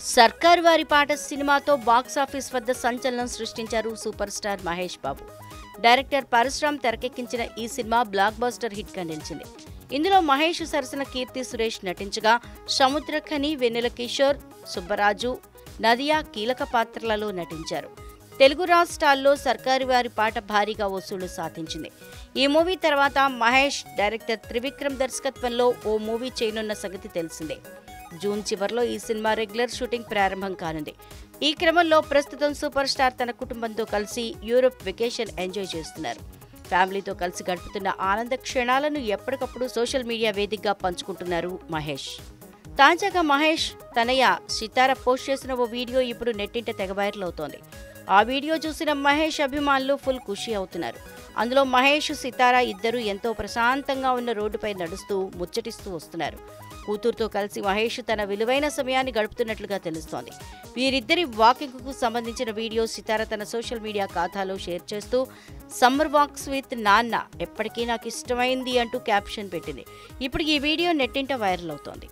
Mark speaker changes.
Speaker 1: సర్కార్ వారి పాట సినిమాతో బాక్సాఫీస్ వద్ద సంచలనం సృష్టించారు super star Mahesh Babu. Director Parasuram తెరకెక్కించిన ఈ సినిమా బ్లాక్ బస్టర్ హిట్గా నిలిచింది. ఇందులో మహేష్ సరసన కీర్తి సురేష్ నటించగా సముద్రఖని వెన్నెల కిషోర్ సుబ్బరాజు నదియా కీలక పాత్రలలో నటించారు. తెలుగు రాష్ట్రాల్లో సర్కారు వారి పాట భారీగా వసూళ్ళు సాధించింది. ఈ మూవీ తర్వాత మహేష్ డైరెక్టర్ త్రివిక్రమ్ దర్శకత్వంలో ఓ మూవీ చేయనున్న సంగతి తెలిసిందే. జూన్ చివరిలో ఈ సినిమా రెగ్యులర్ షూటింగ్ ప్రారంభం కానుంది. ఈ క్రమంలో ప్రస్తుతం సూపర్ స్టార్ తన కుటుంబంతో కలిసి యూరోప్ వెకేషన్ ఎంజాయ్ చేస్తున్నారు. ఫ్యామిలీతో కలిసి గడుపుతున్న ఆనంద క్షణాలను ఎప్పటికప్పుడు సోషల్ మీడియా వేదికగా పంచుకుంటున్నారు మహేష్. తాజాగా మహేష్ తనయ్య సితార పోస్ట్ చేసిన ఓ వీడియో ఇప్పుడు నెట్టింట తెగ వైరల్ అవుతోంది. ఆ వీడియో చూసిన మహేష్ అభిమానులు ఫుల్ ఖుషి అవుతున్నారు. అందులో మహేష్ సితారా ఇద్దరు ఎంతో ప్రశాంతంగా ఉన్న రోడ్డుపై నడుస్తూ ముచ్చటిస్తూ వస్తున్నారు. కూతురుతో కలిసి మహేష్ తన విలువైన సమయాన్ని గడుపుతున్నట్లుగా తెలుస్తోంది. వీరిద్దరి వాకింగ్కు సంబంధించిన వీడియో సితార తన సోషల్ మీడియా ఖాతాలో షేర్ చేస్తూ సమ్మర్ వాక్స్ విత్ నాన్న ఎప్పటికీ నాకు ఇష్టమైంది అంటూ క్యాప్షన్ పెట్టింది. ఇప్పుడు ఈ వీడియో నెట్టింట వైరల్ అవుతోంది.